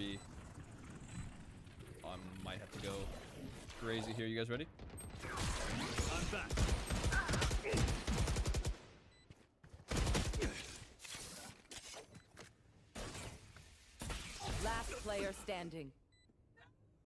three. I might have to go crazy here. You guys ready? I'm back. Last player standing.